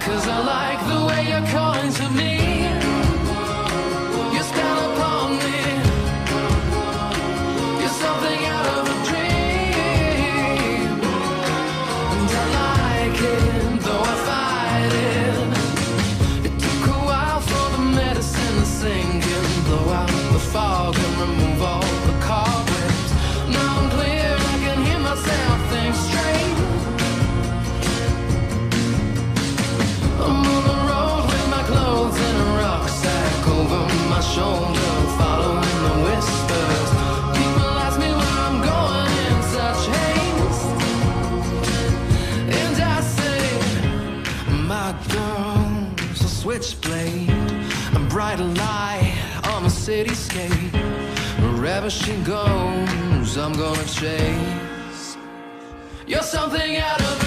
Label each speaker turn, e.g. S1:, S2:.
S1: Cause I like the way you're calling to me. hot a switchblade, a bright light on the cityscape. Wherever she goes, I'm gonna chase. You're something out of